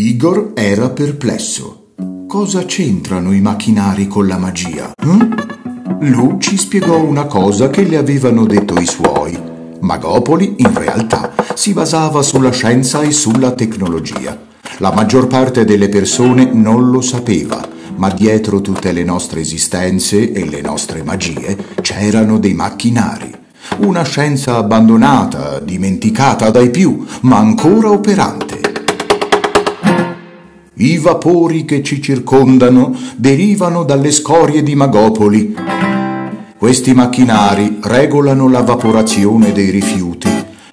Igor era perplesso. Cosa c'entrano i macchinari con la magia? Hm? Lu ci spiegò una cosa che le avevano detto i suoi. Magopoli, in realtà, si basava sulla scienza e sulla tecnologia. La maggior parte delle persone non lo sapeva, ma dietro tutte le nostre esistenze e le nostre magie c'erano dei macchinari. Una scienza abbandonata, dimenticata dai più, ma ancora operante. I vapori che ci circondano derivano dalle scorie di Magopoli. Questi macchinari regolano la vaporazione dei rifiuti.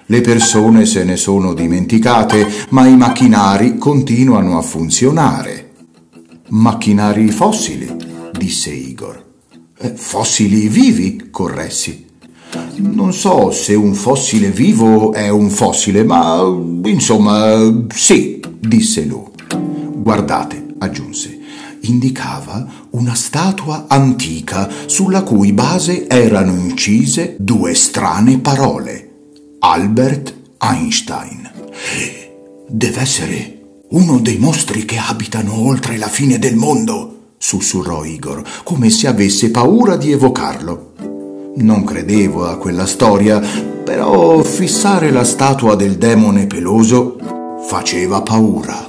Le persone se ne sono dimenticate, ma i macchinari continuano a funzionare. Macchinari fossili, disse Igor. Eh, fossili vivi, corressi. Non so se un fossile vivo è un fossile, ma insomma sì, disse Lu. Guardate, aggiunse, indicava una statua antica sulla cui base erano incise due strane parole. Albert Einstein. Deve essere uno dei mostri che abitano oltre la fine del mondo, sussurrò Igor, come se avesse paura di evocarlo. Non credevo a quella storia, però fissare la statua del demone peloso faceva paura.